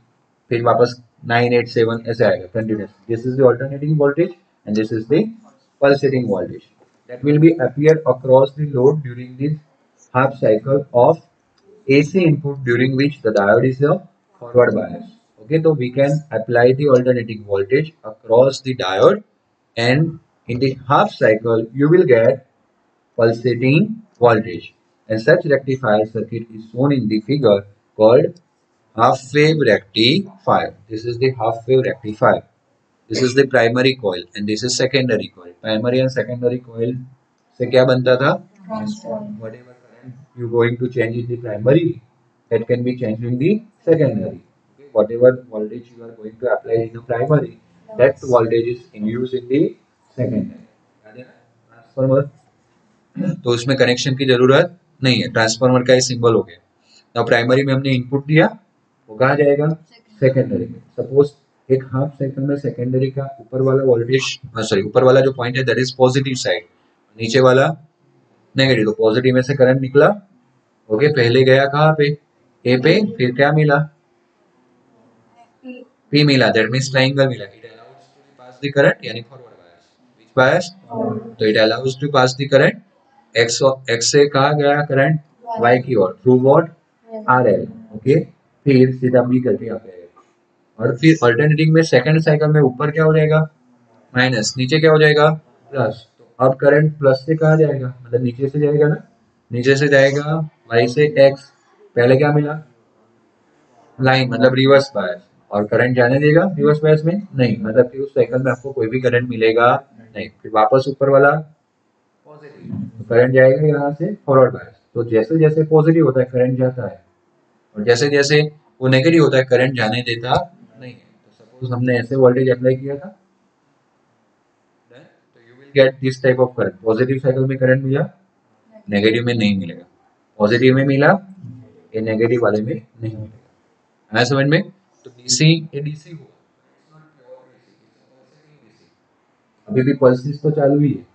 फिर वापस नाइन, एट, सेवन, ऐसे आएगा continuous this is alternating voltage and this is pulsing voltage that will be appear across the load during this half cycle of A C input during which the diode is forward bias okay तो we can apply the alternating voltage across the diode and in the cycle you will get pulsating voltage and such rectifier circuit is shown in the figure called half wave rectifier. This is the half wave rectifier. This is the primary coil and this is secondary coil. Primary and secondary coil से क्या बनता था? Whatever current you going to change in the primary, that can be changed in the secondary. Okay? Whatever voltage you are going to apply in the primary, that voltage is induced in the secondary. Transformer तो उसमें कनेक्शन की ज़रूरत नहीं है। ट्रांसफार्मर का ये सिंबल हो गया। ना प्राइमरी में हमने इनपुट दिया वो कहा जाएगा? सेकेंडरी में। सपोज़ एक हाफ़ साइकिल में सेकेंडरी का ऊपर वाला वोल्टेज सॉरी ऊपर वाला जो पॉइंट है दैट इज़ पॉजिटिव साइड नीचे वाला नेगेटिव तो पॉजिटिव में से करंट निकला। ओके पहले गया कहाँ पे? ए पे फिर क्या मिला? पी मिला। दैट मींस ट्रायंगल मिला। It allows to pass the current यानी फॉरवर्ड बायस व्हिच बायस तो it allows to pass the current X X से कहा गया करंट वाई की ओर। Through what R L okay फिर सीधा बी करके आ गया और फिर अल्टरनेटिंग में सेकंड साइकिल में ऊपर क्या हो जाएगा? माइनस नीचे क्या हो जाएगा? प्लस तो अब करंट प्लस से कहा जाएगा? मतलब नीचे से जाएगा ना? नीचे से जाएगा वाई से एक्स पहले क्या मिला? लाइन मतलब रिवर्स बायस और करंट जाने देगा रिवर्स बायस में? नहीं। मतलब कि उस साइकिल में आपको कोई भी करंट मिलेगा नहीं। फिर वापस ऊपर वाला तो करंट जाएगा यहाँ से फॉरवर्ड बायस तो जैसे जैसे पॉजिटिव होता है करंट जाता है। और जैसे जैसे वो नेगेटिव होता है करंट जाने देता नहीं है। तो सपोज़ हमने ऐसे वोल्टेज अप्लाई किया था। तो you will get this type of current positive cycle में करंट मिला नेगेटिव में नहीं मिलेगा। पॉजिटिव में मिला ये नेगेटिव वाले में नहीं मिलेगा। आया समझ में? तो डीसी ये डीसी हुआ। अभी भी पल्सिस तो चालू ही है।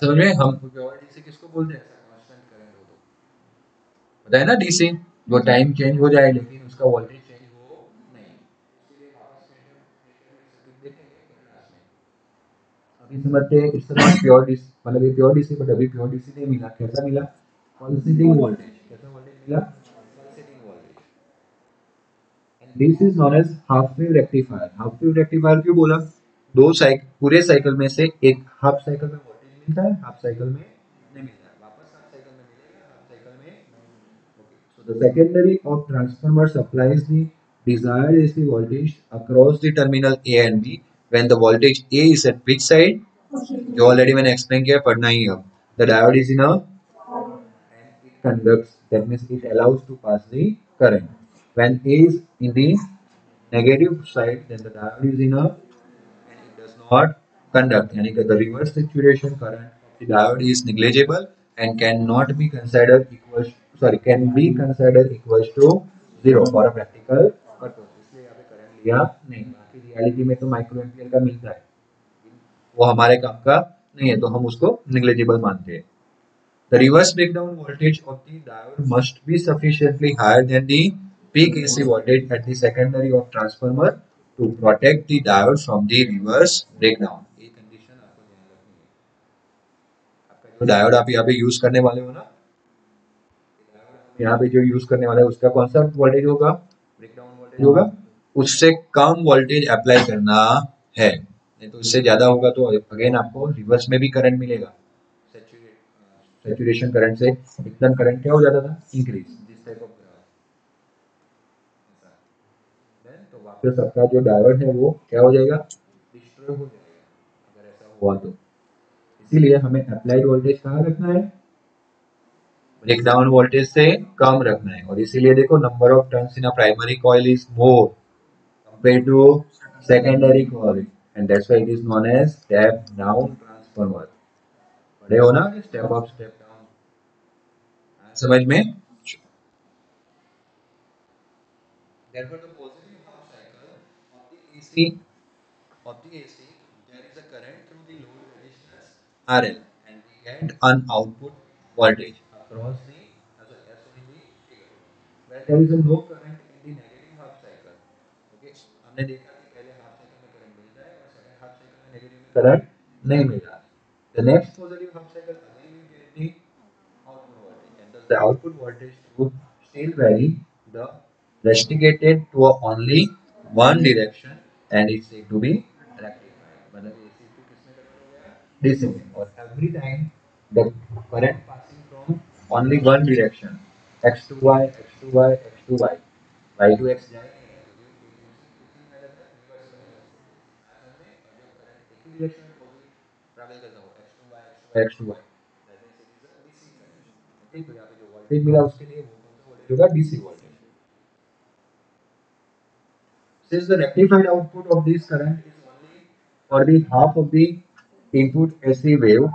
समझ में हम डीसी किसको बोलते हैं? करंट हो ना डीसी वो टाइम चेंज हो जाए लेकिन उसका वोल्टेज अभी समझते हैं इस तरह प्योर डीसी मतलब ये प्योर डीसी बट अभी प्योर डीसी नहीं मिला। कैसा मिला? पल्सेटिंग वोल्टेज कैसा वोल्टेज मिला? Pulsating voltage and this is known as half wave rectifier half wave rectifier क्यों बोला? दो साइकिल पूरे साइकिल में से एक हाफ़ साइकिल में मिलता है हाफ़ साइकिल में नहीं मिलता है वापस हाफ़ साइकिल में मिलेगा हाफ़ साइकिल में okay so the secondary of transformer supplies the desired AC voltage across the terminal A and B when the voltage A is at which side? जो already मैंने explain किया पढ़ना ही अब diode is in a and it conducts that means it allows to pass the current when A is in the negative side then the diode is in a and it does not conduct कि the reverse saturation current of the diode is negligible and cannot be considered equals sorry can be considered equals to zero for a practical purpose इसलिए यहाँ पे करंट लिया नहीं बाकी रियलिटी में तो माइक्रो एम्पियर का मिलता है वो हमारे काम का नहीं है तो हम उसको निग्लेजिबल मानते हैं The reverse breakdown voltage of the diode must be sufficiently higher than the peak AC voltage at the secondary of transformer to protect the diode from the reverse breakdown. ये कंडीशन आपको ध्यान रखनी है आपका जो डायोड आप यहाँ पे यूज़ करने वाले हो ना? यहाँ पे जो यूज़ करने वाला है उसका कौन सा वोल्टेज होगा? ब्रेकडाउन वोल्टेज होगा। उससे कम वोल्टेज अप्लाई करना है। नहीं तो इससे ज़्यादा होगा तो अगेन आपको रिवर्स में भी करंट मिलेगा। सेचुरेशन करंट से एकदम करंट क्या हो जाता था? इंक्रीज दिस टाइप ऑफ़ तो वापस आपका जो डायोड है वो क्या हो जाएगा? डिस्ट्रॉय हो जाएगा। अगर ऐसा हुआ तो। इसीलिए हमें अप्लाइड वोल्टेज कहाँ रखना है? ब्रेकडाउन वोल्टेज से कम रखना है। और इसीलिए देखो number of turns in a primary coil is more compare to secondary coil and that's why it is known as step down transformer पढ़े हो ना? स्टेप अप स्टेप डाउन समझ में? Therefore, the positive half cycle of the AC, of the AC there is a current through the load resistance RL and we get an output voltage across the where there is a no current in the negative half cycle okay हमने देखा कि पहले हाफ़ साइकिल में करंट मिलता है और सेकंड हाफ़ साइकिल में नेगेटिव में करंट नहीं मिल the next positive half cycle again we get the output voltage and thus the output voltage would still vary the restricted to only one direction and it's said to be rectified मतलब AC to किसमें convert हो DC में और every time the current passing from only one direction x to y x to y x to y y to x जाए x to y तो यहाँ पे जो वोल्टेज मिला उसके लिए वो कौन सा वोल्टेज होगा DC voltage Since the rectified output of this current is only for the half of the input AC wave,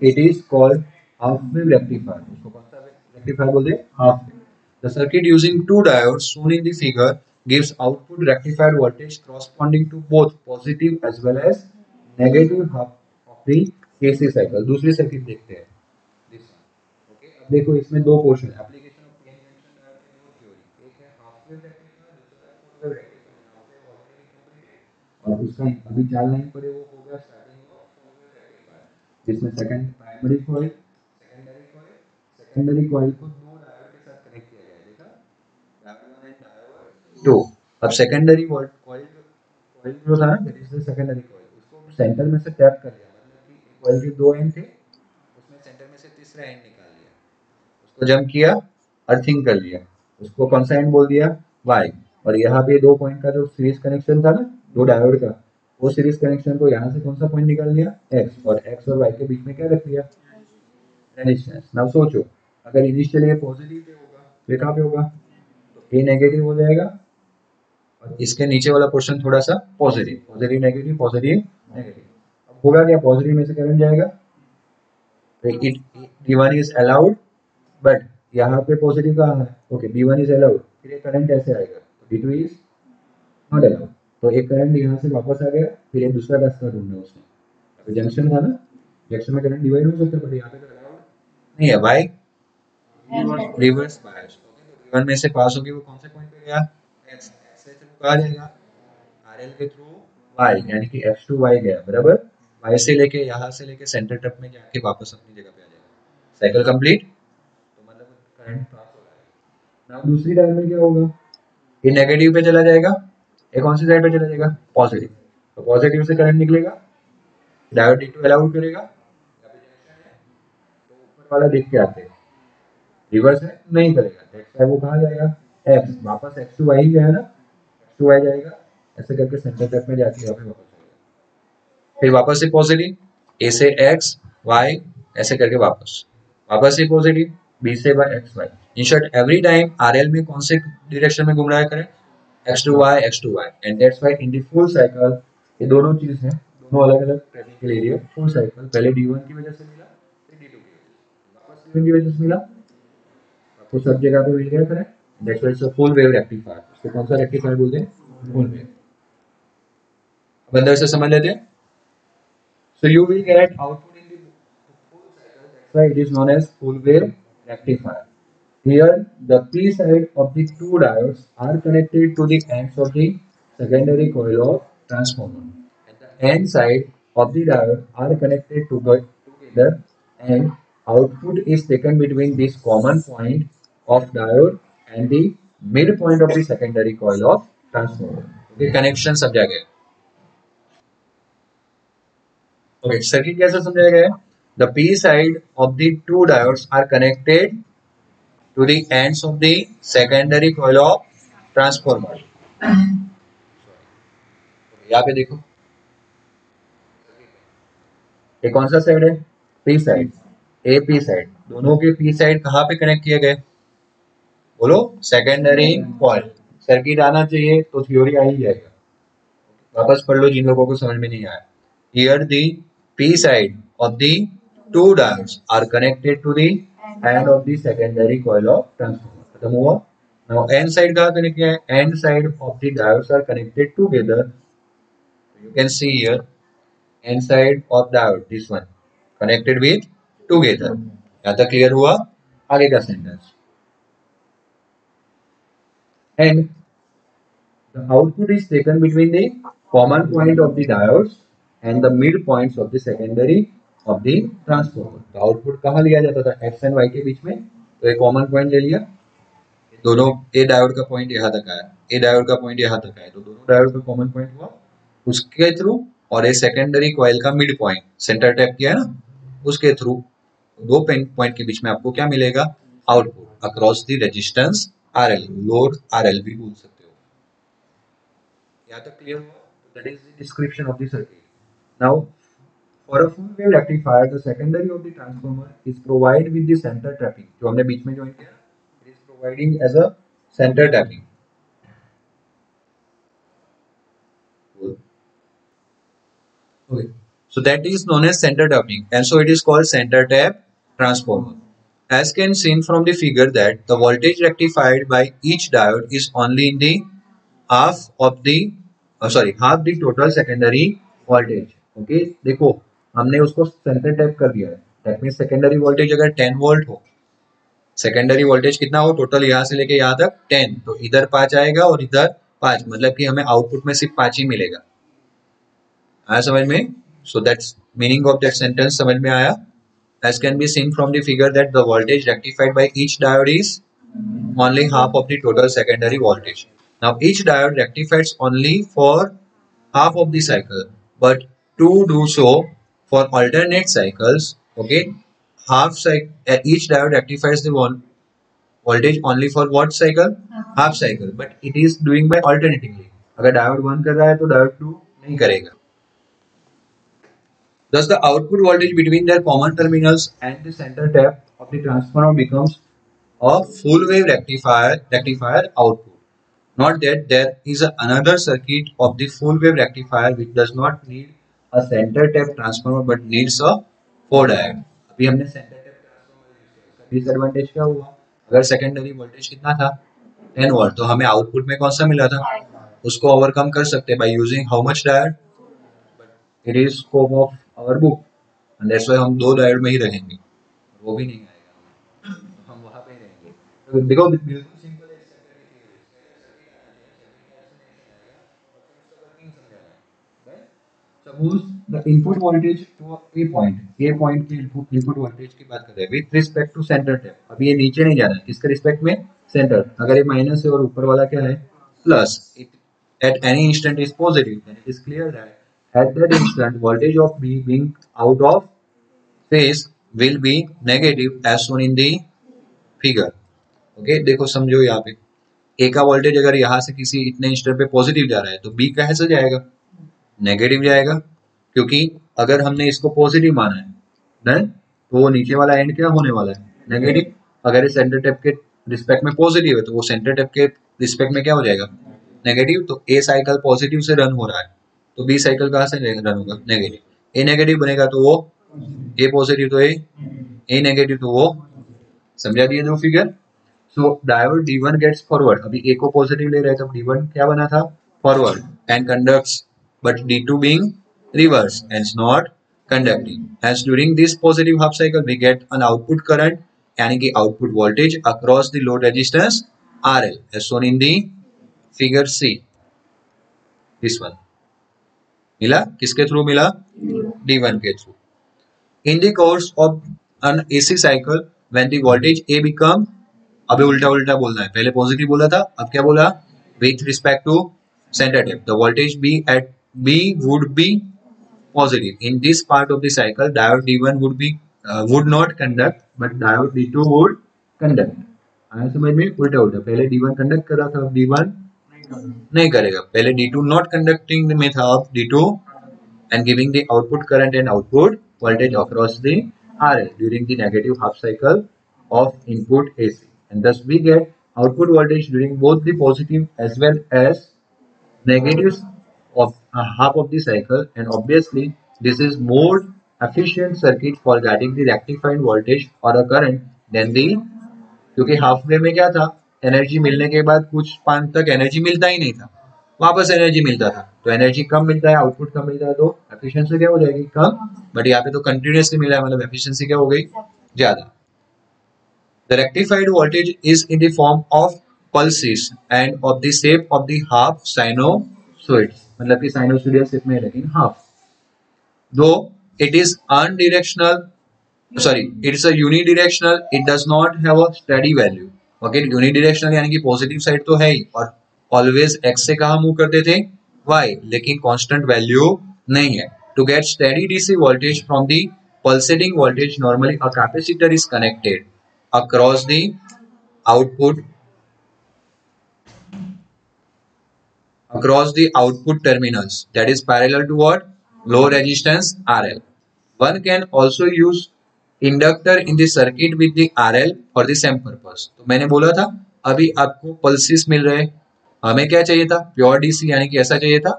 it is called half wave rectifier. उसको कौन सा rectifier बोलते हैं? Half wave. The circuit using two diodes shown in the figure gives output rectified voltage corresponding to both positive as well as negative half of the AC cycle. दूसरी सर्किट देखते हैं. Okay. अब देखो इसमें दो portion of PN junction diode की दो थ्योरी एक है हाफ़ वेव रेक्टिफायर दूसरा है फुल वेव रेक्टिफायर और उसका अभी चार लाइन पर है वो फुल वेव जिसमें second primary coil secondary coil secondary coil को दो डायोड के साथ कनेक्ट किया जाए देखा? डायोड 1 एंड डायोड 2 अब सेकेंडरी वोल्ट कॉइल कॉइल जो था ना that is the secondary coil उसको सेंटर में से टैप कर दिया मतलब कि कॉइल के दो एंड थे उसमें सेंटर में से तीसरा एंड निकाल लिया। उसको जम किया अर्थिंग कर लिया। उसको कौन सा एंड बोल दिया? वाई और यहाँ पे दो पॉइंट का जो सीरीज़ कनेक्शन था ना दो डायोड का वो सीरीज़ कनेक्शन को यहाँ से कौन सा पॉइंट निकाल लिया? एक्स और एक्स और वाई के बीच में क्या रख लिया? रेजिस्टेंस नाउ सोचो, अगर इनिशियली ये पॉजिटिव पे होगा तो कहाँ पे होगा? तो ए नेगेटिव हो जाएगा और इसके नीचे वाला पोर्शन थोड़ा सा positive positive negative positive negative अब होगा क्या? पॉजिटिव में से करंट जाएगा? It D one is allowed but यहाँ पे पॉजिटिव कहाँ है? Okay B one is allowed फिर करंट ऐसे आएगा. तो B two is not allowed तो एक करंट यहाँ से वापस आ गया, फिर एक दूसरा रास्ता ढूंढना उसने। अभी जंक्शन था ना जंक्शन में करंट डिवाइड हो सकता है बट यहाँ पे तो नहीं है भाई रिवर्स बायस वन में से पास होगी, वो कौन से पॉइंट पे गया? एक्स एक्स से थ्रू कहा जाएगा? आरएल के थ्रू वाई यानी कि एक्स टू वाई गया, बराबर? वाई से लेके, यहाँ से लेके सेंटर टप में जाके वापस अपनी जगह पे आ जाएगा। साइकिल कंप्लीट तो मतलब करंट पास हो रहा है। नाउ दूसरी में क्या होगा? ये नेगेटिव पे चला जाएगा। ये कौन सी साइड पे चला जाएगा? पॉजिटिव तो पॉजिटिव से करंट निकलेगा डायोड इनटू अलाउड करेगा तो ऊपर वाला देख के आते हैं। रिवर्स है, नहीं करेगा। दैट्स व्हाई वो कहाँ जाएगा? X, वापस x टू y गया ना? X टू y जाएगा, ऐसे करके सेंटर तक में जाती है पे वापस जाएगा। फिर वापस से पॉजिटिव a से x, y, ऐसे करके वापस। वापस से पॉजिटिव b से y, x, y in short every time RL में कौन से डायरेक्शन में घूम रहा है current x to y, x to y. And that's why in the full cycle, ये दोनों चीज़ है, दोनों अलग अलग ट्रैकिंग के लिए फुल साइकिल पहले d1 की वजह से मिला, फिर d2 की वापस d1 की वजह से मिला। आपको सब जगह पे मिल गया करें। That's why it's a full wave rectifier इसको कौन सा रेक्टिफायर बोलते हैं? फुल वेव अब अंदर से समझ लेते हैं। So you will get output in the full cycle. That's why it is known as full wave rectifier here the p side of the two diodes are connected to the ends of the secondary coil of transformer and the end side of the diode are connected together and output is taken between this common point of diode and the midpoint of the secondary coil of transformer. Okay, connection समझा गया Okay, circuit कैसे समझाया गया है The P side of the two diodes are connected to the ends of the secondary coil of transformer. यहाँ पे देखो। ये कौन सा साइड है? P side a P side दोनों के पी साइड कहाँ पे कनेक्ट किए गए? बोलो सेकेंडरी कॉइल सर्किट आना चाहिए तो थ्योरी आ ही जाएगा। वापस पढ़ लो, जिन लोगों को समझ में नहीं आया। Here the P side of the two diodes are connected to the end of the secondary coil of transformer खत्म हुआ नाउ एंड साइड कहाँ कनेक्ट किया है N side of the diodes are connected together you can see here N side of diode this one connected with together यहाँ तक क्लियर हुआ? आगे का sentence and the output is taken between the common point of the diodes and the midpoints of the secondary of the transformer. तो आउटपुट कहाँ लिया जाता था? X एंड y के बीच में? तो एक कॉमन पॉइंट ले लिया। दोनों ए डायोड का पॉइंट यहाँ तक आया। ए डायोड का पॉइंट यहाँ तक आया। तो दोनों डायोड का कॉमन पॉइंट हुआ। उसके थ्रू और ए सेकेंडरी कॉइल का मिड पॉइंट सेंटर टैप किया है ना? उसके थ्रू दो पॉइंट के बीच में आपको क्या मिलेगा? Output across the resistance R L load R L भी बोल सकते हो। यहाँ तक क्लियर हुआ? That is the description of the circuit now और full wave rectifier the secondary of the transformer is provide with the centre tapping जो हमने बीच में ज्वाइन किया it is providing as a centre tapping okay so that is known as centre tapping and so it is called centre tap transformer as can seen from the figure that the voltage rectified by each diode is only in the half of the sorry half the total secondary voltage okay देखो हमने उसको सेंटर टैप कर दिया है। सेकेंडरी वोल्टेज अगर 10 वोल्ट हो सेकेंडरी वोल्टेज कितना हो टोटल यहाँ से लेके यहाँ तक 10 तो इधर पाँच आएगा और इधर पाँच मतलब कि हमें आउटपुट में सिर्फ़ पाँच ही मिलेगा। आया समझ में? So that's meaning of that sentence समझ में आया? As can be seen from the that the voltage rectified by each diode is only half of the secondary voltage now each diode rectified only for half of the but to do so for alternate cycles okay half cycle uh, each diode rectifies the one voltage only for what cycle half cycle but it is doing by alternatingly अगर डायोड वन कर रहा है तो डायोड टू नहीं करेगा Thus, the output voltage between their common terminals and the center tap of the transformer becomes a full wave rectifier, rectifier output. Not that there is a, another circuit of the full wave rectifier which does not need a center tap transformer but needs a four diode. अभी हमने center tap transformer डिसएडवांटेज क्या। हुआ? अगर सेकेंडरी वोल्टेज कितना था? 10 वोल्ट तो हमें आउटपुट में कौन सा मिला था? उसको ओवरकम कर सकते by using how much diode it is scope of our book and that's why हम दो डायोड में ही रहेंगे। वो भी नहीं आएगा। हम वहाँ पे रहेंगे। तो देखो बिल्कुल सिंपल है suppose the input voltage to a point a point के इनपुट इनपुट वोल्टेज की बात कर रहे हैं। With respect to centre tap अभी ये नीचे नहीं जा रहा है। किसके रिस्पेक्ट में? सेंटर अगर ये माइनस है और ऊपर वाला क्या है? Plus it at any instant is positive. Then it is clear that At that instant, voltage of B being out of phase will be negative as shown in the figure. Okay, देखो समझो यहाँ पे। ए का वोल्टेज अगर यहाँ से किसी इतने इंस्टेंट पे पॉजिटिव जा रहा है तो बी कैसे जाएगा? नेगेटिव जाएगा, क्योंकि अगर हमने इसको पॉजिटिव माना है देन तो वो नीचे वाला एंड क्या होने वाला है? नेगेटिव अगर इस सेंटर टेप के रिस्पेक्ट में पॉजिटिव है तो वो सेंटर टेप के रिस्पेक्ट में क्या हो जाएगा? नेगेटिव तो ए साइकिल पॉजिटिव से रन हो रहा है. तो बी साइकिल कहाँ से रन होगा? नेगेटिव ए नेगेटिव बनेगा तो वो ए पॉजिटिव तो ए ए नेगेटिव तो वो, समझा दिए दो figure so diode D1 gets forward अभी ए को पॉजिटिव ले रहे थे D1 क्या बना था? Forward and conducts but D2 being reverse hence not conducting. Hence, during this positive half cycle, we get an output current यानी कि output voltage across the load resistance R L as shown in the figure see this मिला? किसके थ्रू मिला? डी वन के through in the course of an AC cycle when the voltage A become अबे उल्टा उल्टा बोलना है। पहले पॉजिटिव बोला था, अब क्या बोला? With respect to centre tap the voltage B at B would be positive in this part of the cycle diode d1 would be uh, would not conduct but diode d2 would conduct आया समझ में उल्टा उल्टा पहले d1 कंडक्ट कर रहा था अब d1 नहीं करेगा पहले d2 नॉट कंडक्टिंग में था अब d2 and giving the output current and output voltage across the RL during the negative half cycle of input AC and thus we get output voltage during both the positive as well as negative of a half of the cycle and obviously this is more efficient circuit for getting the rectified voltage or a current than the क्योंकि हाफ़ वे में क्या था एनर्जी मिलने के बाद कुछ पान तक एनर्जी मिलता ही नहीं था वापस एनर्जी मिलता था तो एनर्जी कम मिलता है आउटपुट कम मिलता है तो एफिशिएंसी क्या हो जाएगी कम बट यहाँ पे तो कंटिन्यूसली मिला है मतलब एफिशिएंसी क्या हो गई ज़्यादा The rectified voltage is in the form of pulses and of the shape of the half sinusoids. मतलब कि साइनोसोइडल शेप में लेकिन हाफ़ दो it is undirectional sorry it is a unidirectional it does not have a steady value okay unidirectional यानी कि पॉजिटिव साइड तो है ही, और ऑलवेज x से कहाँ मूव करते थे? Y, लेकिन कांस्टेंट वैल्यू नहीं है. To get steady DC voltage from the pulsating voltage normally a capacitor is connected across the output across the output terminals. That is parallel to what? Low resistance RL one can also use inductor in the with the for the same तो मैंने बोला था, अभी आपको पल्सिस मिल रहे हमें क्या चाहिए था? प्योर डीसी यानी कि ऐसा चाहिए था।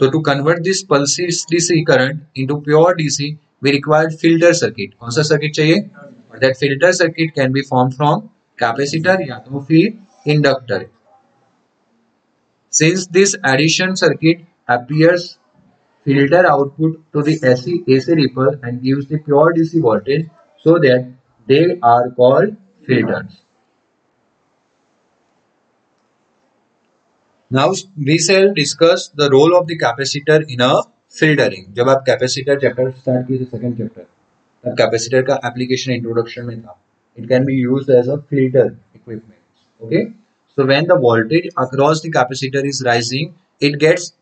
तो to convert this pulses DC current into pure DC we required filter circuit कौन सा सर्किट चाहिए? और that filter circuit can be form from capacitor या तो फिर inductor since this addition circuit appears filter output to the AC, AC ripple and gives the pure DC voltage so that they are called filters. Now we shall discuss the role of the capacitor in a filtering. जब आप कैपेसिटर चैप्टर स्टार्ट किए थे सेकंड चैप्टर तब कैपेसिटर का एप्लीकेशन इंट्रोडक्शन में था it can be used as a filter equipment okay so when the voltage across the capacitor is rising it gets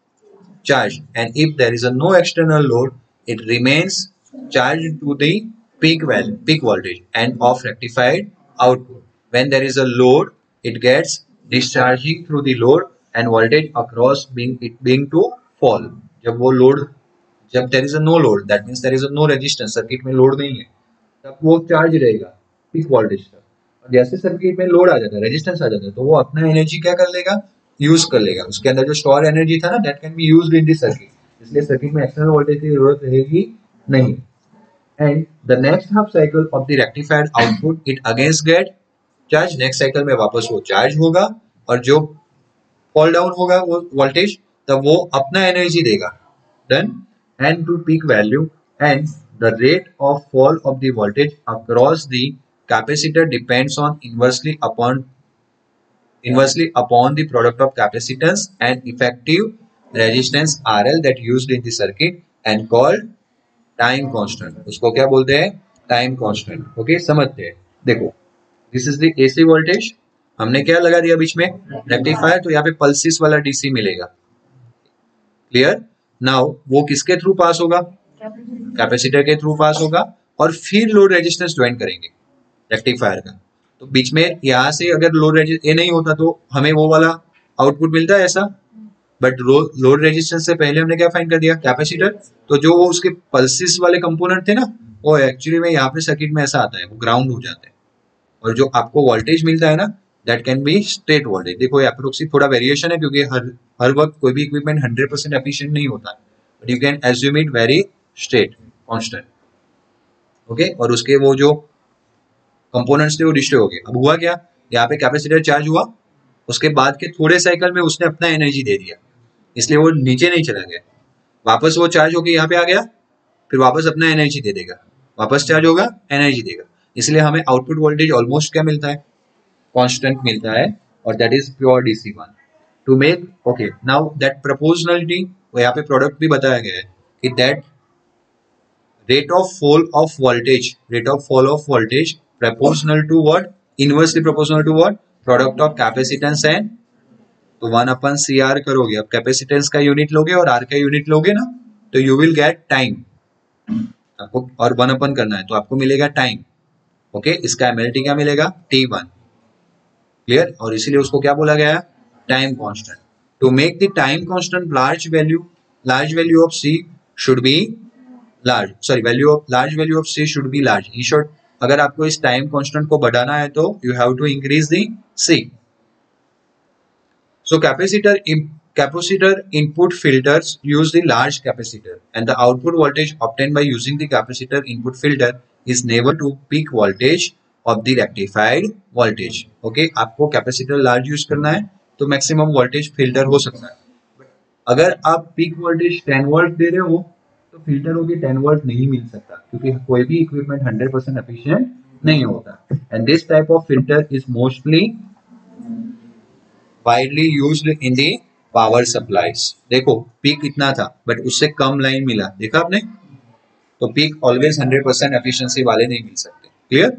charged and if there is a no external load it remains charged to the peak value peak voltage and of rectified output when there is a load it gets discharging through the load and voltage across being it being to fall जब वो लोड जब there is a no load that means there is a no resistance circuit में लोड नहीं है तब वो चार्ज रहेगा पीक वोल्टेज तक और जैसे सर्किट में लोड आ जाता है रेजिस्टेंस आ जाता है तो वो अपना एनर्जी क्या कर लेगा? यूज़ कर लेगा। उसके अंदर जो स्टोर एनर्जी था ना that can be use in this circuit इसलिए सर्किट में एक्सटर्नल वोल्टेज की ज़रूरत रहेगी नहीं। And the next half cycle of the rectified output, it against get charge next cycle में वापस वो चार्ज होगा और जो फॉल डाउन होगा वो वोल्टेज तब वो अपना एनर्जी देगा। Then and to peak value and the rate of fall of the voltage across the capacitor depends on inversely upon inversely upon the product of capacitance and effective resistance RL that used in the circuit and called time constant उसको क्या बोलते हैं? टाइम कांस्टेंट ओके समझते हैं। देखो this is the AC voltage हमने क्या लगा दिया बीच में? रेक्टिफायर तो यहाँ पे पल्सिस वाला डीसी मिलेगा। क्लियर नाउ वो किसके थ्रू पास होगा? कैपेसिटर के थ्रू पास होगा। और फिर लोड रेजिस्टेंस ज्वाइन करेंगे। रेक्टिफायर का। तो बीच में यहाँ से अगर लोड ये नहीं होता तो हमें वो वाला आउटपुट मिलता है ऐसा। बट लोड रेजिस्टेंस से पहले हमने क्या फाइंड कर दिया? कैपेसिटर तो जो वो उसके पल्सिस वाले कंपोनेंट थे ना, वो एक्चुअली में यहाँ पे सर्किट में ऐसा आता है, वो ग्राउंड हो जाते हैं। और जो आपको वोल्टेज मिलता है ना that can be straight voltage देखो अप्रोक्सी थोड़ा वेरिएशन है क्योंकि हर हर वक्त कोई भी इक्विपमेंट हंड्रेड परसेंट एफिशिएंट नहीं होता। But you can assume it very straight constant okay और उसके वो जो कंपोनेंट्स थे वो डिस्ट्रॉय हो गए। अब हुआ क्या? यहाँ पे कैपेसिटर चार्ज हुआ। उसके बाद के थोड़े साइकिल में उसने अपना एनर्जी दे दिया। इसलिए वो नीचे नहीं चला गया। वापस वो चार्ज होकर यहाँ पे आ गया। फिर वापस अपना एनर्जी दे देगा। वापस चार्ज होगा एनर्जी देगा। इसलिए हमें आउटपुट वोल्टेज ऑलमोस्ट क्या मिलता है? कॉन्स्टेंट मिलता है और that is pure DC one to make okay now that proportionality यहाँ पे प्रोडक्ट भी बताया गया है कि that rate of fall of voltage rate of fall of voltage proportional to what inversely proportional to what product of capacitance and तो वन अपन सी आर करोगे। अब कैपेसिटेंस का यूनिट लोगे और आर का यूनिट लोगे ना तो यू विल गेट टाइम आपको और वन अपन करना है तो आपको मिलेगा टाइम ओके इसका एमएलटी क्या मिलेगा? टी वन क्लियर और इसीलिए उसको क्या बोला गया? Time constant to make the time constant large value large value of C should be large sorry value of large value of C should be large in short अगर आपको इस टाइम कॉन्स्टेंट को बढ़ाना है तो you have to increase the C so capacitor capacitor input filter use the large capacitor and the output voltage obtain by using the capacitor input filter is able to peak voltage of the rectified voltage okay आपको कैपेसिटर लार्ज यूज़ करना है तो मैक्सिमम वोल्टेज फ़िल्टर हो सकता है। अगर आप पीक वोल्टेज 10 वोल्ट दे रहे हो तो फ़िल्टर को भी टेन वोल्ट नहीं मिल सकता, क्योंकि कोई भी इक्विपमेंट 100 परसेंट एफिशिएंट नहीं होता। And this type of filter is mostly widely use in the power supplies देखो पीक इतना था बट उससे कम लाइन मिला। देखा आपने? तो peak always hundred percent efficiency वाले नहीं मिल सकते। क्लियर